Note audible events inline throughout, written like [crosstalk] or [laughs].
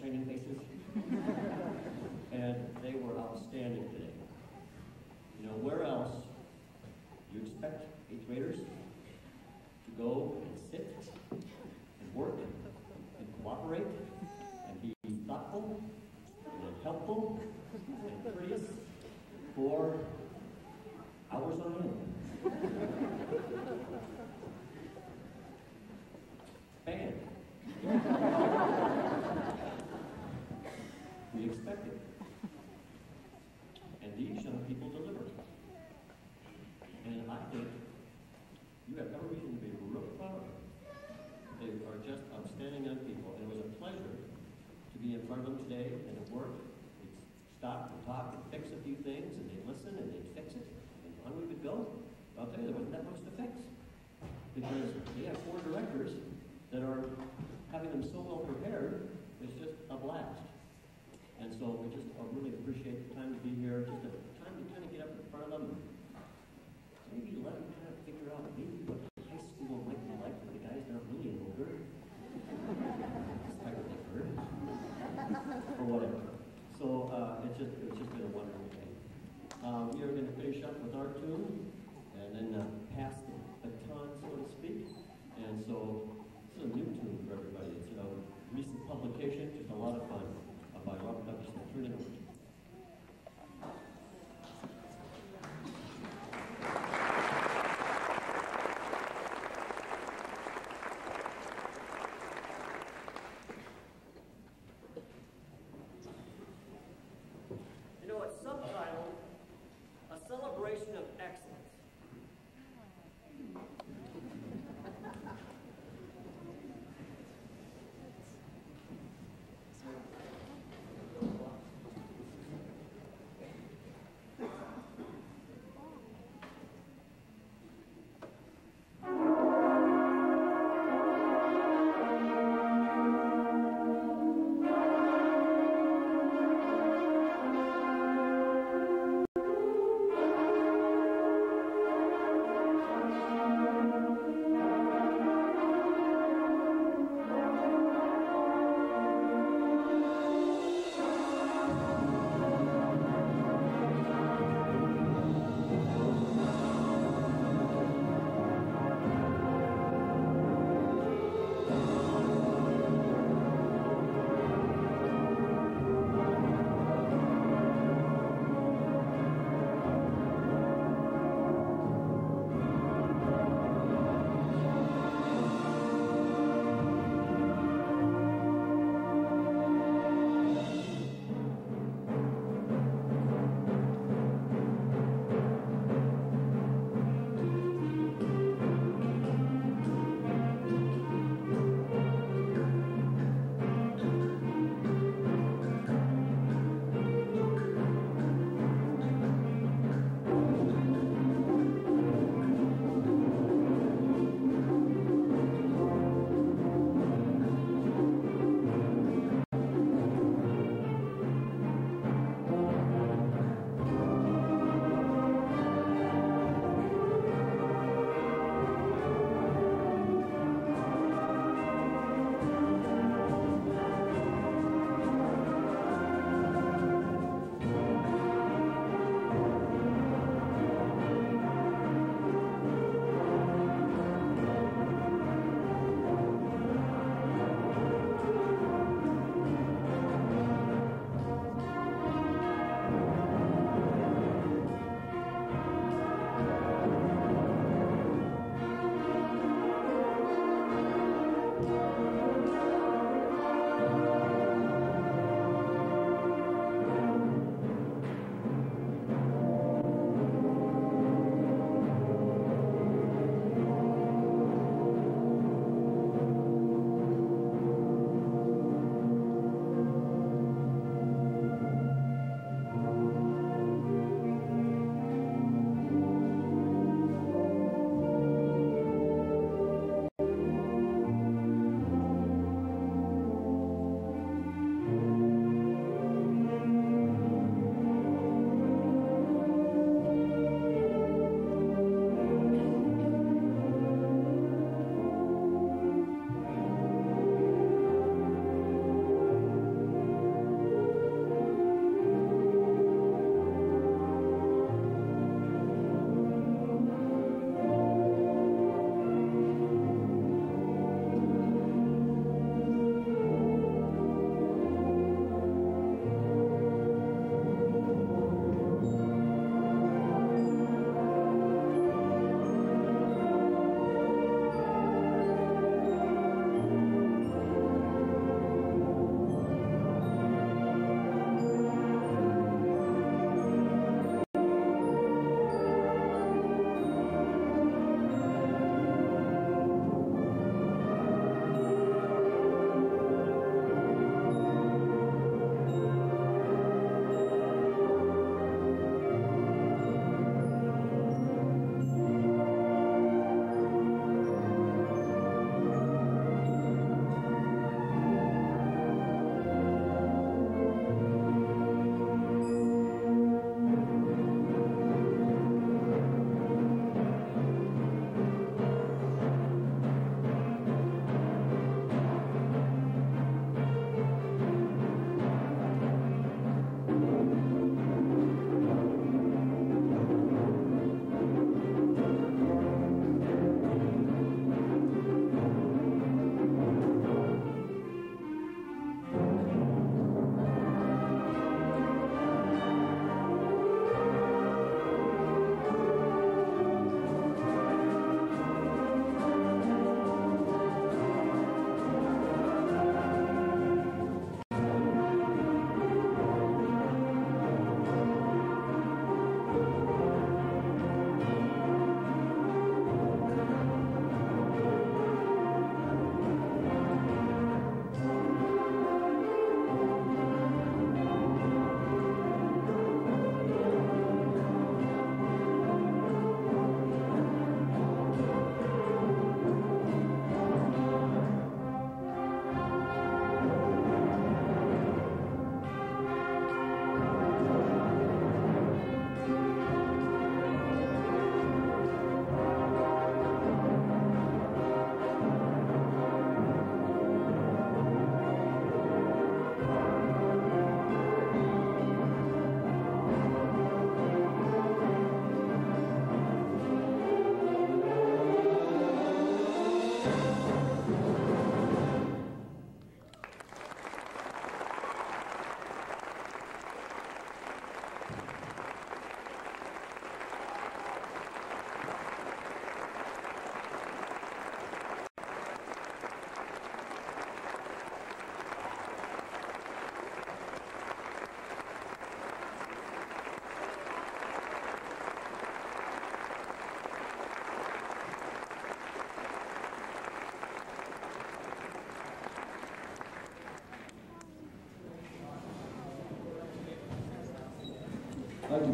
training bases, and they were outstanding today. You know, where else do you expect eighth graders to go and sit and work and cooperate and be thoughtful and helpful and courteous for hours on end? lot of fun uh, by Robert Douglas, the three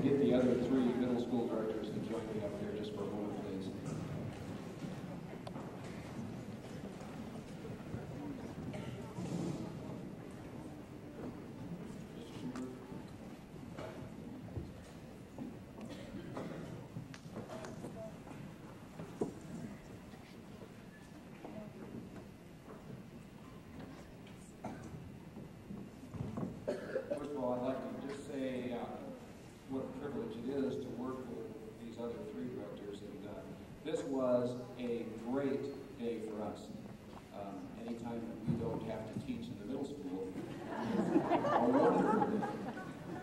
To get the other three middle school directors to join me up here just for a moment, please. First of all, I'd like to just say uh, what a privilege it is to work with these other three directors. And uh, this was a great day for us. Um, anytime that we don't have to teach in the middle school. [laughs]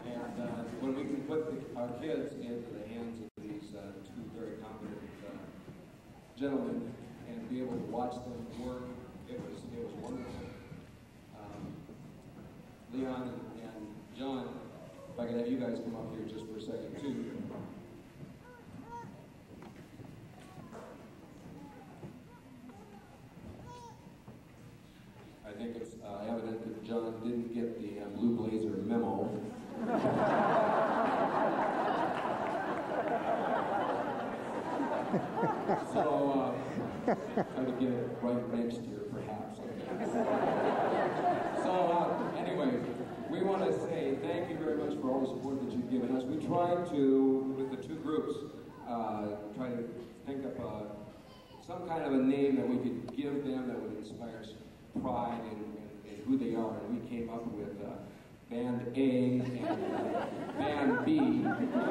And uh, when we can put the, our kids into the hands of these uh, two very competent uh, gentlemen and be able to watch them work, it was it was wonderful. Um, Leon and, and John, if I could have you guys come up here just for a second too. I think it's uh, evident that John didn't get the uh, Blue Blazer memo. [laughs] so uh, try to get it right next year, perhaps. So uh, anyway, we want to say thank you very much for all the support that you've given us. We tried to, with the two groups, uh, try to think up a, some kind of a name that we could give them that would inspire pride in, in, in who they are. And we came up with uh, Band A and uh, Band B.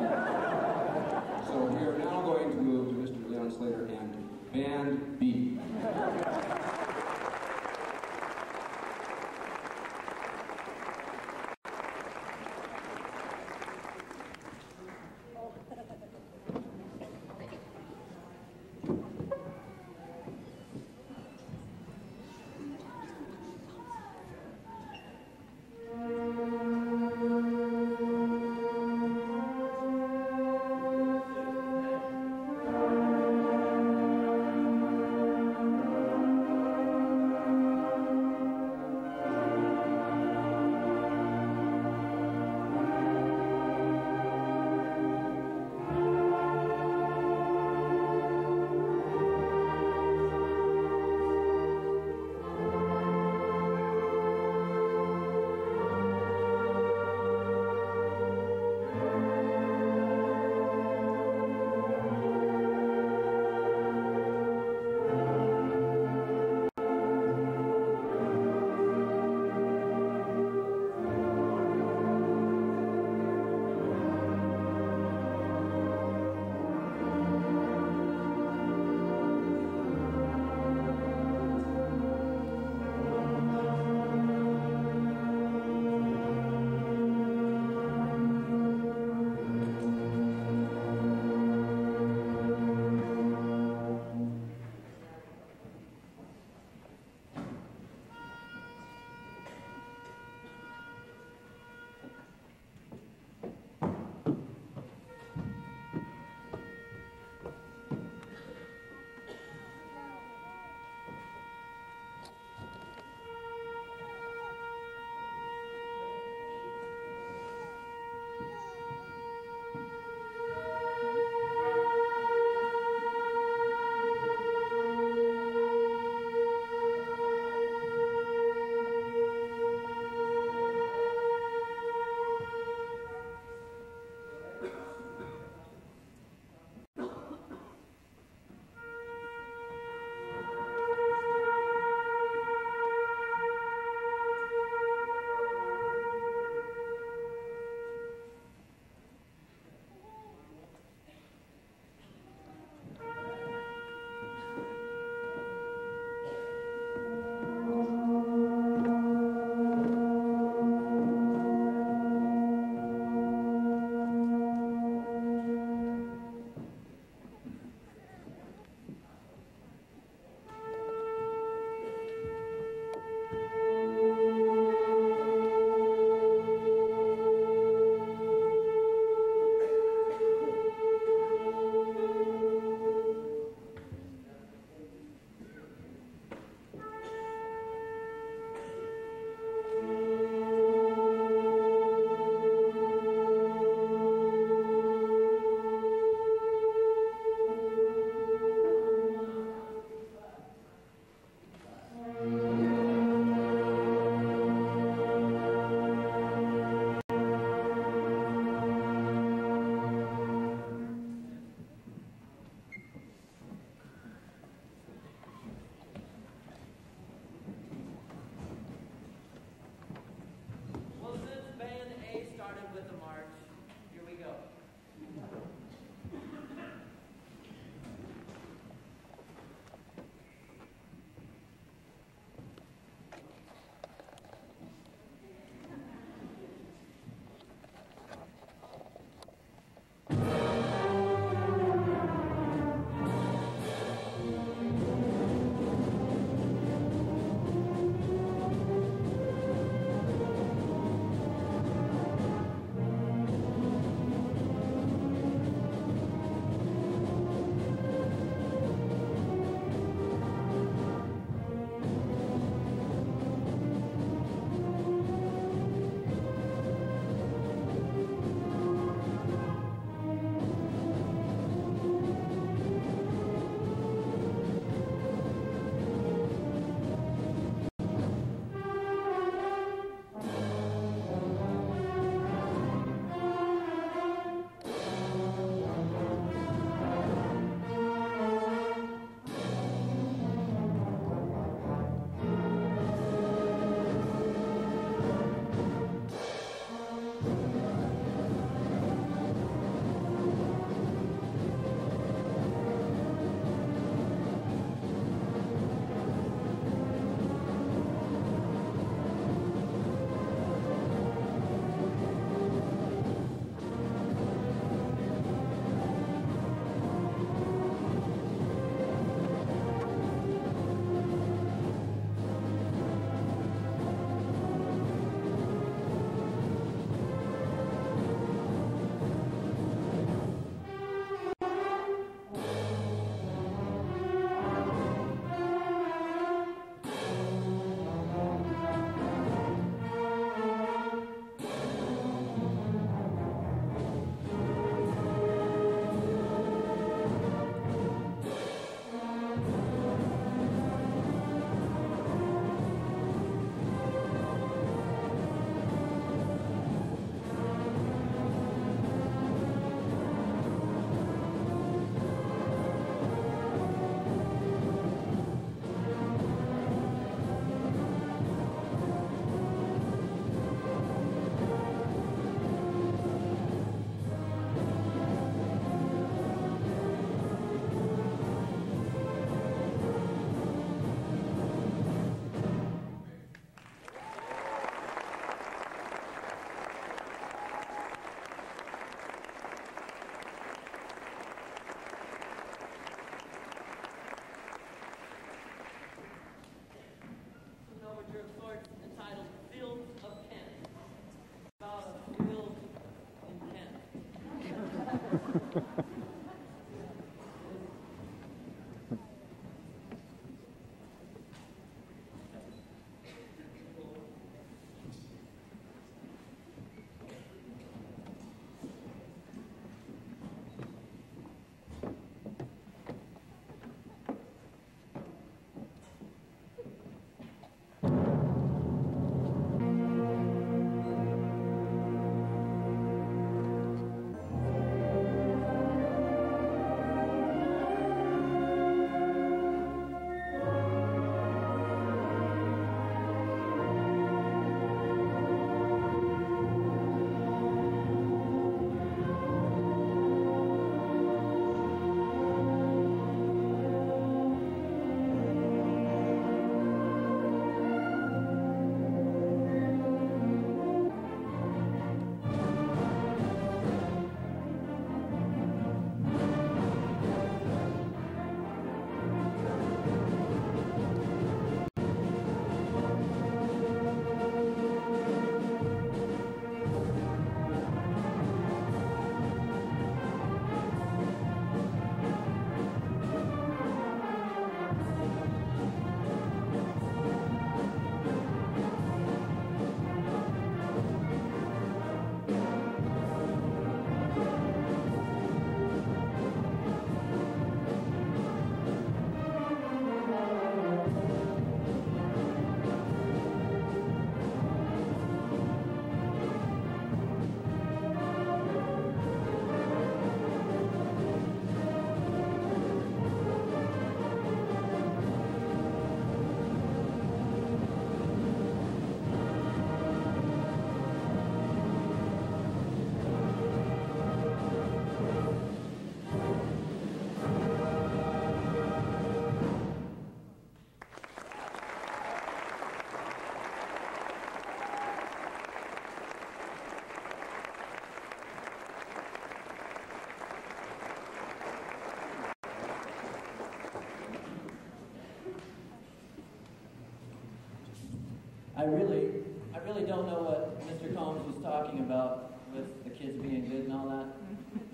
really, I really don't know what Mr. Combs was talking about with the kids being good and all that.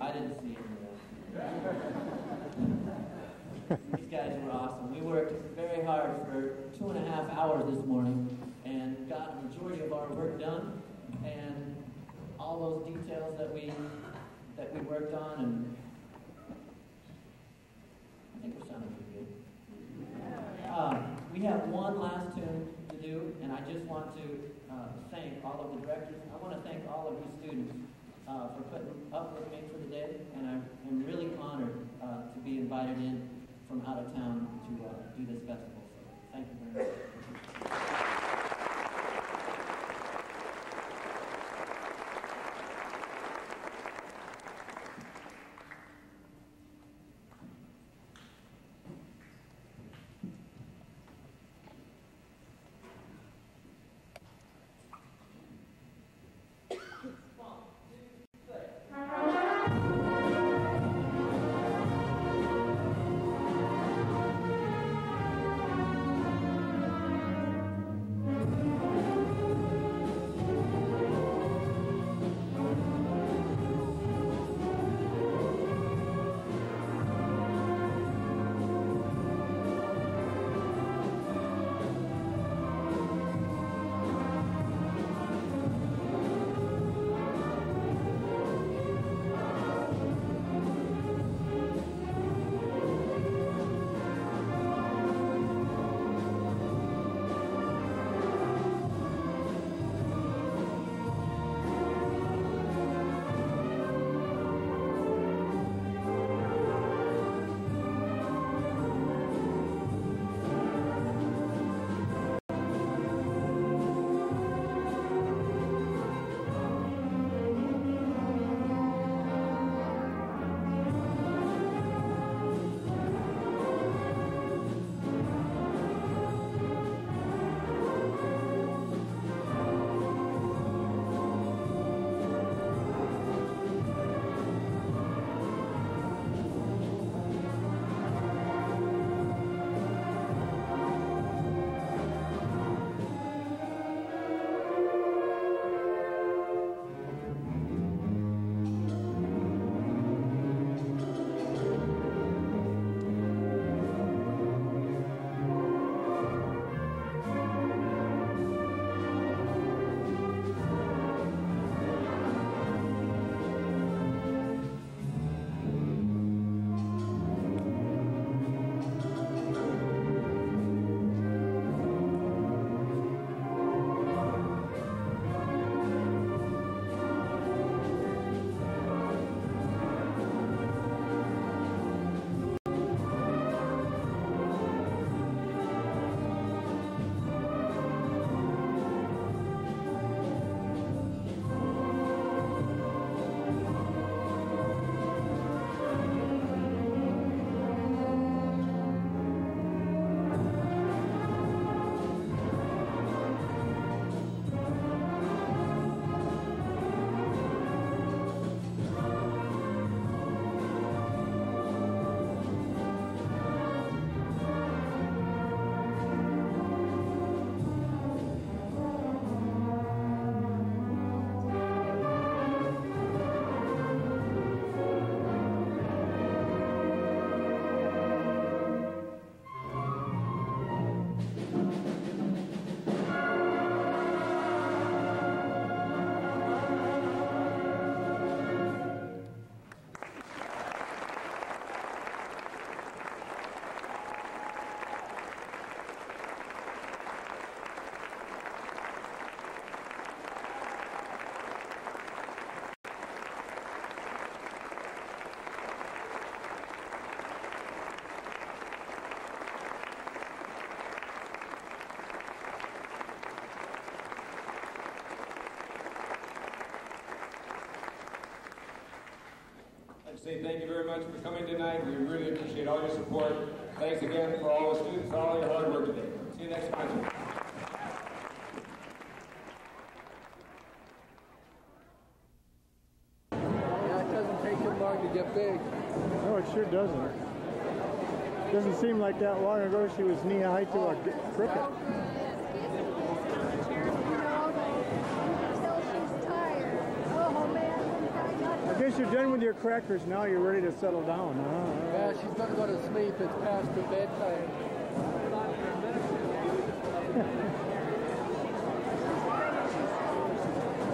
I didn't see any of that. These guys were awesome. We worked very hard for two and a half hours this morning and got a majority of our work done. And all those details that we that we worked on, and I think we're sounding pretty good. Um, we have one last tune do, and I just want to uh, thank all of the directors. I want to thank all of you students uh, for putting up with me for the day, and I am really honored uh, to be invited in from out of town to uh, do this festival. So thank you very much. Say thank you very much for coming tonight. We really appreciate all your support. Thanks again for all the students, for all your hard work today. See you next semester. Yeah, it doesn't take too long to get big. No, it sure doesn't. Doesn't seem like that long ago she was knee high to a g- cricket. I guess you're done with your crackers now. You're ready to settle down, huh? Yeah, she's gonna go to sleep. It's past her bedtime.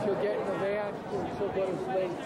She'll get in the van she'll go to sleep.